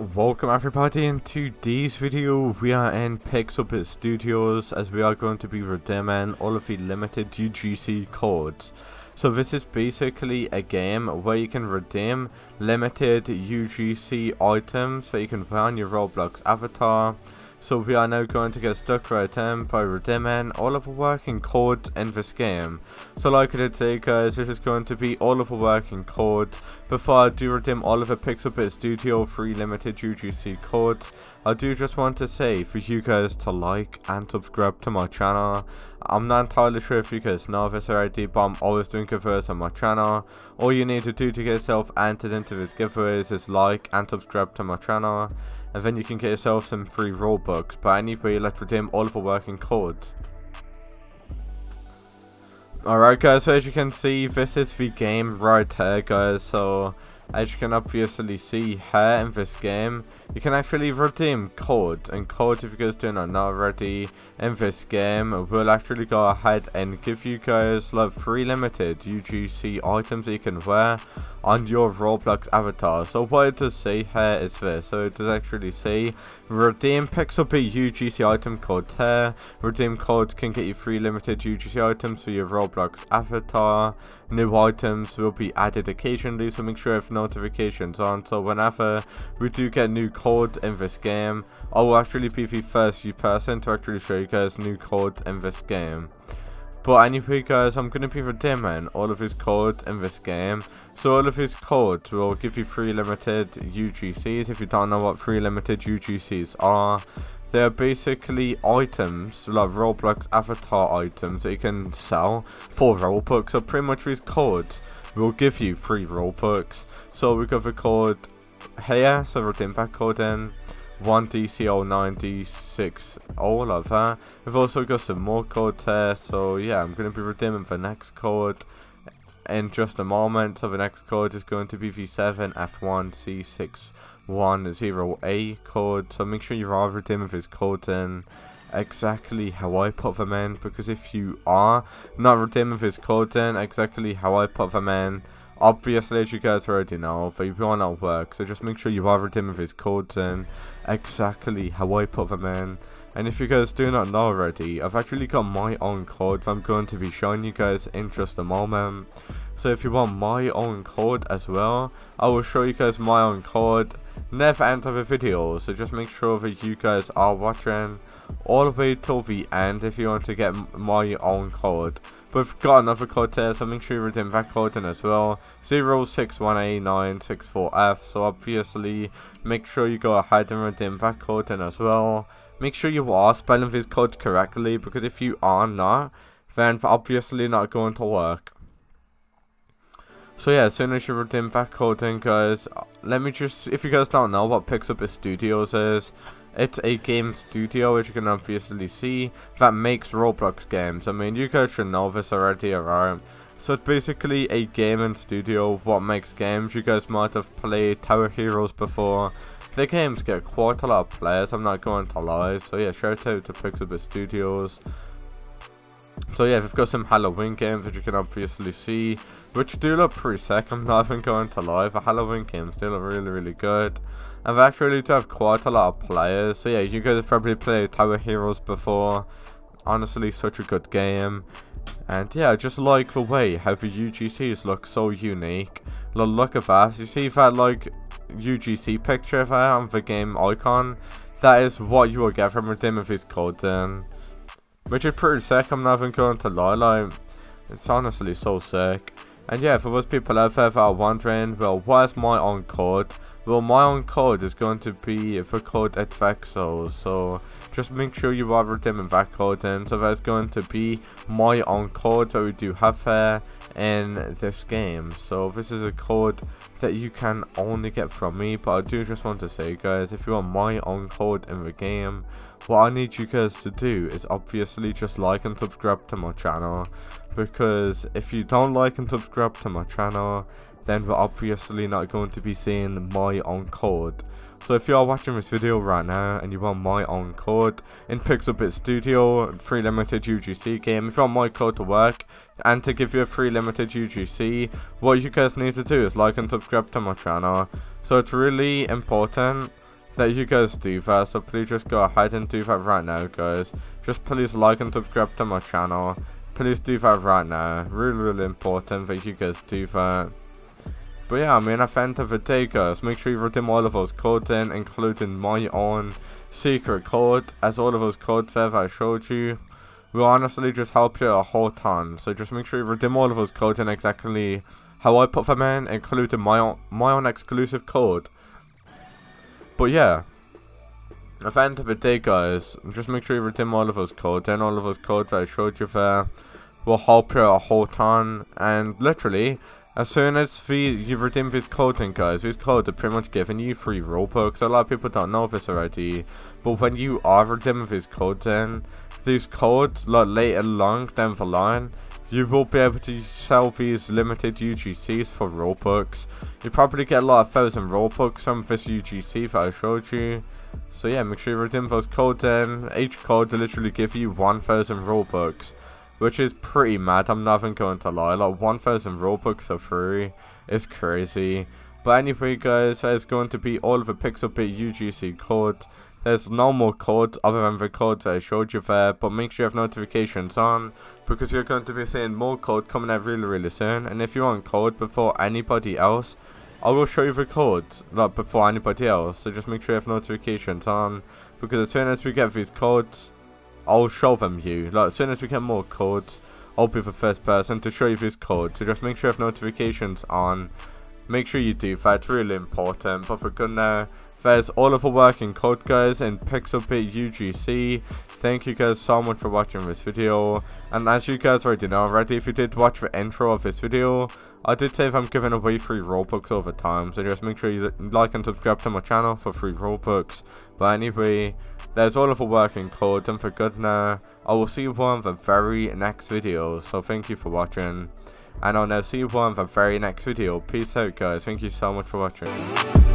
Welcome everybody in today's video we are in Pixelbit Studios as we are going to be redeeming all of the limited UGC codes. So this is basically a game where you can redeem limited UGC items that you can put on your Roblox avatar so we are now going to get stuck right in by redeeming all of the working codes in this game. So like I did say guys, this is going to be all of the working codes. Before I do redeem all of the Pixelbit Studio free limited UGC codes, I do just want to say for you guys to like and subscribe to my channel. I'm not entirely sure if you guys know this already, but I'm always doing giveaways on my channel. All you need to do to get yourself entered into this giveaways is like and subscribe to my channel and then you can get yourself some free Robux. But anyway, let's redeem all of the working codes. Alright guys, so as you can see, this is the game right here guys, so as you can obviously see here in this game, you can actually redeem codes, and codes if you guys do not know already, in this game, will actually go ahead and give you guys like free limited UGC items that you can wear on your Roblox avatar. So what it does say here is this. So it does actually say redeem Pixelbit UGC item code here. Redeem code can get you free limited UGC items for your Roblox avatar. New items will be added occasionally so make sure have notifications on so whenever we do get new code in this game I will actually be the first person to actually show you guys new code in this game. But anyway guys, I'm going to be redeeming all of his code in this game. So all of his codes will give you free limited UGCs. If you don't know what free limited UGCs are, they're basically items, like Roblox avatar items that you can sell for Robux. So pretty much these codes will give you free Robux. So we got the code here, so redeem that code in. 1DC09D6 all of that. We've also got some more code here, so yeah, I'm going to be redeeming the next code in just a moment. So the next code is going to be V7F1C610A code, so make sure you are redeeming this code in exactly how I put them in, because if you are not redeeming this code in exactly how I put them in, Obviously, as you guys already know, they will not work, so just make sure you have are with these codes in exactly how I put them in. And if you guys do not know already, I've actually got my own code that I'm going to be showing you guys in just a moment. So if you want my own code as well, I will show you guys my own code never end of the video. So just make sure that you guys are watching all the way till the end if you want to get my own code. We've got another code there, so make sure you redeem that code in as well. 06189664F. So obviously, make sure you go ahead and redeem that code in as well. Make sure you are spelling these codes correctly, because if you are not, then obviously not going to work. So yeah, as soon as you redeem that code in, guys, uh, let me just, if you guys don't know what Pixelbit Studios is, it's a game studio, which you can obviously see, that makes Roblox games. I mean, you guys should know this already, alright? So it's basically a gaming studio what makes games. You guys might have played Tower Heroes before. The games get quite a lot of players, I'm not going to lie. So yeah, shout out to Pixelbit Studios. So yeah, we've got some Halloween games which you can obviously see, which do look pretty sick, I'm not even going to lie, the Halloween games do look really really good. I've actually to have quite a lot of players. So yeah, you guys have probably played Tower Heroes before. Honestly, such a good game. And yeah, just like the way how the UGCs look so unique. The Look at that. You see that like UGC picture there on the game icon? That is what you will get from redeeming these codes in. Which is pretty sick, I'm not even going to lie, like, it's honestly so sick. And yeah, for those people out there that are wondering, well, where's my own code? Well, my own code is going to be for code at Vexel, so just make sure you are redeeming that code in. So that's going to be my own code that we do have here in this game. So this is a code that you can only get from me, but I do just want to say guys, if you want my own code in the game, what I need you guys to do is obviously just like and subscribe to my channel because if you don't like and subscribe to my channel then we're obviously not going to be seeing my own code. So if you are watching this video right now and you want my own code in Pixelbit Studio, free limited UGC game, if you want my code to work and to give you a free limited UGC, what you guys need to do is like and subscribe to my channel. So it's really important that you guys do that, so please just go ahead and do that right now, guys. Just please like and subscribe to my channel. Please do that right now. Really, really important that you guys do that. But yeah, I mean, the end of the day, guys, make sure you redeem all of those codes in, including my own secret code, as all of those codes that I showed you will honestly just help you a whole ton. So just make sure you redeem all of those codes in exactly how I put them in, including my own, my own exclusive code. But yeah, at the end of the day, guys, just make sure you redeem all of those codes, and all of those codes that I showed you there will help you a whole ton. And literally, as soon as the, you redeem this code, then guys, this codes are pretty much giving you free Robux. A lot of people don't know this already, but when you are redeeming this codes, then these codes, like later along down the line, you will be able to sell these limited UGCs for Robux. You probably get a lot of thousand Robux from this UGC that I showed you. So yeah, make sure you redeem those codes then. Each code will literally give you 1000 Robux. Which is pretty mad, I'm not even going to lie. Like 1000 Robux for free is crazy. But anyway guys, that is going to be all of the Pixelbit UGC code. There's no more code other than the code that I showed you there, but make sure you have notifications on because you're going to be seeing more code coming out really really soon and if you want code before anybody else I will show you the code, like before anybody else so just make sure you have notifications on because as soon as we get these codes I'll show them you like as soon as we get more codes I'll be the first person to show you this code so just make sure you have notifications on make sure you do that's really important but for good now there's all of the working code guys in Pixelbit UGC. Thank you guys so much for watching this video. And as you guys already know already, if you did watch the intro of this video, I did say if I'm giving away free Robux over time. So just make sure you like and subscribe to my channel for free Robux. But anyway, there's all of the working code done for good now. I will see you all in the very next video. So thank you for watching. And I'll now see you all in the very next video. Peace out guys. Thank you so much for watching.